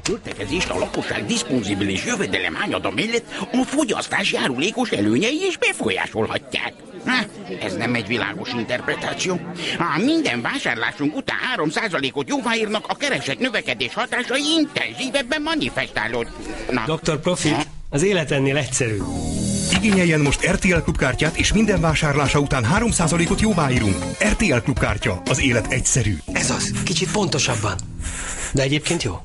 a költekezést a lakosság diszponzibilis jövedelem hányada mellett a fogyasztás járulékos előnyei is befolyásolhatják. Ha, ez nem egy világos interpretáció. Ha minden vásárlásunk után 3%-ot jóváírnak, a kereset növekedés hatásai intenzívebben manifestálódnak. Dr. Profit, az élet ennél egyszerű. Igényeljen most RTL klubkártyát, és minden vásárlása után 3%-ot jóváírunk. RTL klubkártya, az élet egyszerű. Ez az, kicsit pontosabban. De egyébként jó.